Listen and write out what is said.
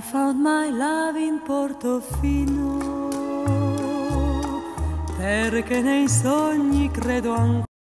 found my love in Portofino perché nei sogni credo ancora.